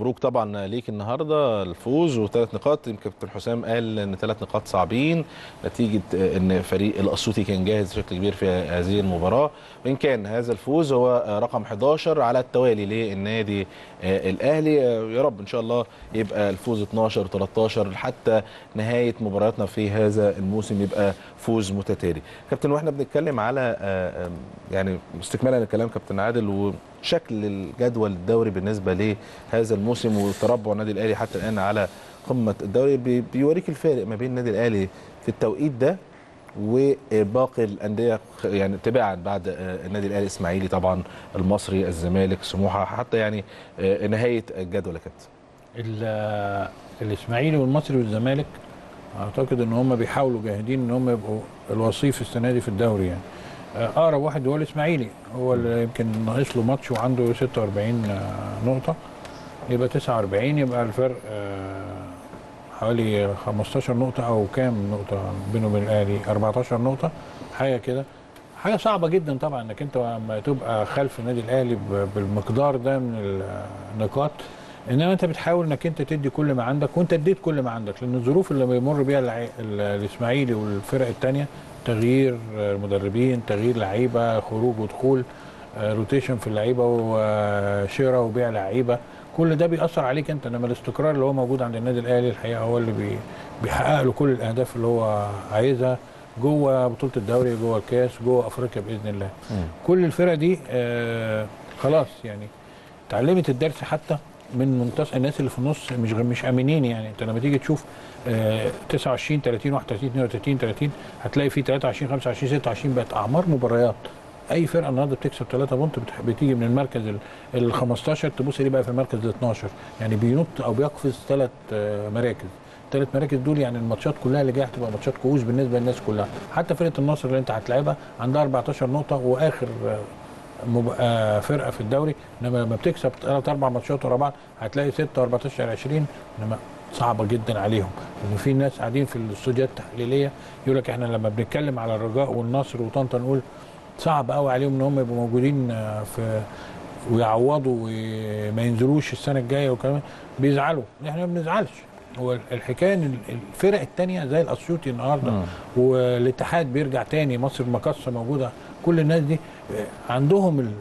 مبروك طبعا ليك النهارده الفوز وثلاث نقاط. يمكن كابتن حسام قال إن ثلاث نقاط صعبين نتيجة إن فريق الاسيوطي كان جاهز بشكل كبير في هذه المباراة. وإن كان هذا الفوز هو رقم 11 على التوالي للنادي الأهلي. يا رب إن شاء الله يبقى الفوز 12 و13 حتى نهاية مبارياتنا في هذا الموسم يبقى فوز متتالي. كابتن وإحنا بنتكلم على يعني استكمالا لكلام كابتن عادل وشكل الجدول الدوري بالنسبة لهذا الموسم وتربع النادي الأهلي حتى الآن على قمة الدوري. بيوريك الفارق ما بين النادي الأهلي في التوقيت ده وباقي الأندية يعني تباعا بعد النادي الأهلي الإسماعيلي طبعا المصري الزمالك سموحة حتى يعني نهاية الجدول يا كابتن الإسماعيلي والمصري والزمالك أعتقد إن هم بيحاولوا جاهدين إن هم يبقوا الوصيف السنة دي في الدوري يعني. أقرب واحد هو الإسماعيلي. هو اللي يمكن ناقص له ماتش وعنده 46 نقطة. يبقى 49 يبقى الفرق حوالي 15 نقطة أو كام نقطة بينه وبين الأهلي؟ 14 نقطة حاجة كده. حاجة صعبة جدا طبعا إنك أنت لما تبقى خلف النادي الأهلي بالمقدار ده من النقاط. إنما أنت بتحاول إنك أنت تدي كل ما عندك وأنت اديت كل ما عندك لأن الظروف اللي بيمر بيها الإسماعيلي والفرق الثانية تغيير مدربين تغيير لعيبة خروج ودخول rotation في اللعيبة وشراء وبيع لعيبة كل ده بيأثر عليك أنت إنما الاستقرار اللي هو موجود عند النادي الأهلي الحقيقة هو اللي بي بيحقق له كل الأهداف اللي هو عايزها جوه بطولة الدوري جوه الكاس جوه أفريقيا بإذن الله م. كل الفرق دي آه خلاص يعني اتعلمت الدرس حتى من منتصف الناس اللي في النص مش مش آمنين يعني. انت لما تيجي تشوف آه 29 30 31 32 30 هتلاقي في 23 25 26 بقت أعمار مباريات أي فرقة النهارده بتكسب 3 بونت بتيجي من المركز ال 15 تبص ليه بقى في المركز ال 12 يعني بينط أو بيقفز ثلاث آه مراكز. الثلاث مراكز دول يعني الماتشات كلها اللي جاية هتبقى ماتشات كؤوس بالنسبة للناس كلها. حتى فرقة النصر اللي انت هتلاعبها عندها 14 نقطة وآخر آه فرقة في الدوري إنما لما بتكسب ثلاث أربع ماتشات ورا بعض هتلاقي 6 14 20 إنما صعبة جدا عليهم. لأن في ناس قاعدين في الاستوديوهات التحليلية يقول لك إحنا لما بنتكلم على الرجاء والنصر وطنطا نقول صعب قوي عليهم إن هم يبقوا موجودين في ويعوضوا وما ينزلوش السنة الجاية وكمان بيزعلوا. إحنا ما بنزعلش. هو الحكاية إن الفرق الثانية زي الأسيوطي النهارده والاتحاد بيرجع تاني مصر المقصه موجودة كل الناس دي عندهم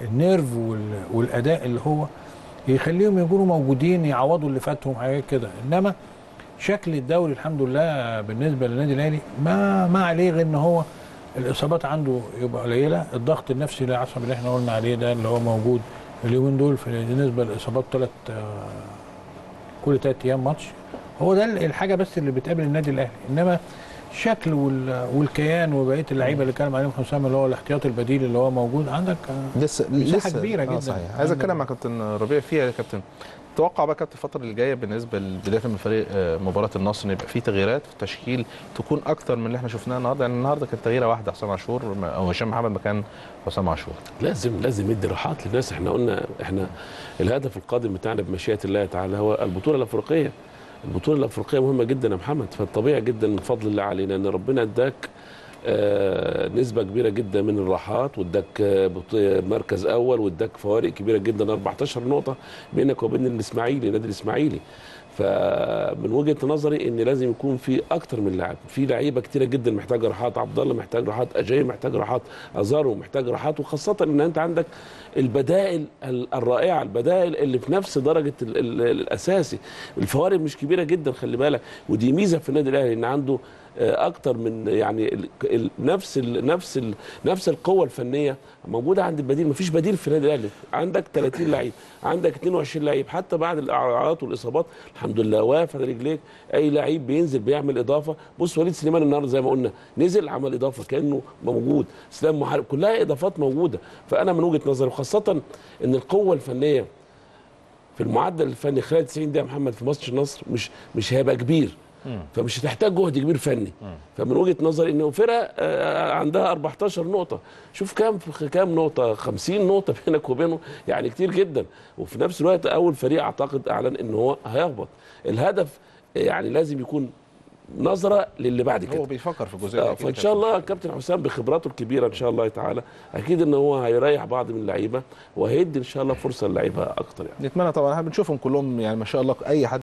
النيرف والأداء اللي هو يخليهم يكونوا موجودين يعوضوا اللي فاتهم حاجات كده. إنما شكل الدوري الحمد لله بالنسبة للنادي الأهلي ما ما عليه غير إن هو الإصابات عنده يبقى قليلة. الضغط النفسي العصبي اللي إحنا قلنا عليه ده اللي هو موجود اليومين دول بالنسبة للإصابات ثلاث كل ثلاث أيام ماتش هو ده الحاجة بس اللي بتقابل النادي الأهلي. إنما الشكل والكيان وبقية اللعيبة اللي اتكلم عليهم حسام اللي هو الاحتياطي البديل اللي هو موجود. عندك لسه مساحه كبيرة جدا. صحيح. عايز أتكلم مع كابتن ربيع فيها يا كابتن. توقع بقى كابتن الفترة اللي جاية بالنسبة بداية من فريق مباراة النصر إن يبقى في تغييرات في التشكيل تكون أكتر من اللي إحنا شفناها النهارده؟ يعني النهارده كانت تغييرة واحدة حسام عاشور أو هشام محمد مكان حسام عاشور. لازم لازم يدي راحات للناس. إحنا قلنا إحنا الهدف القادم بتاعنا بمشيئة الله تعالى هو البطولة الأفريقية. البطولة الأفريقية مهمة جدا يا محمد فالطبيعي جدا من فضل الله علينا إن ربنا أداك نسبة كبيرة جدا من الراحات واداك آه مركز أول واداك فوارق كبيرة جدا 14 نقطة بينك وبين الإسماعيلي نادي الإسماعيلي. فمن وجهة نظري إن لازم يكون في أكتر من لاعب. في لعيبة كتيرة جدا محتاجة راحات عبد الله محتاج راحات أجاي محتاج راحات أزارو محتاج راحات وخاصة إن أنت عندك البدائل الرائعة البدائل اللي في نفس درجة ال ال الأساسي. الفوارق مش كبيرة جدا خلي بالك. ودي ميزة في النادي الأهلي إن عنده أكتر من يعني نفس نفس نفس القوة الفنية موجودة عند البديل. مفيش بديل في النادي الأهلي. عندك 30 لعيب عندك 22 لعيب. حتى بعد الاعراضات والإصابات الحمد لله واقف على رجليك. أي لعيب بينزل بيعمل إضافة. بص وليد سليمان النهارده زي ما قلنا نزل عمل إضافة كأنه موجود. إسلام محارب كلها إضافات موجودة. فأنا من وجهة نظري وخاصة إن القوة الفنية في المعدل الفني خلال 90 دقيقة محمد في ماتش النصر مش مش هيبقى كبير. فمش هتحتاج جهد كبير فني. فمن وجهة نظري إنه فرقة عندها 14 نقطة. شوف كام كام نقطة؟ 50 نقطة بينك وبينه يعني كتير جدا. وفي نفس الوقت أول فريق أعتقد أعلن إن هو هيهبط. الهدف يعني لازم يكون نظرة للي بعد هو كده. بيفكر في الجزئيه آه، فإن شاء. الله كابتن حسام بخبراته الكبيرة إن شاء الله تعالى أكيد إن هو هيريح بعض من اللعيبة وهيدي إن شاء الله فرصة للعيبة أكتر يعني. نتمنى طبعا إحنا بنشوفهم كلهم يعني ما شاء الله أي حد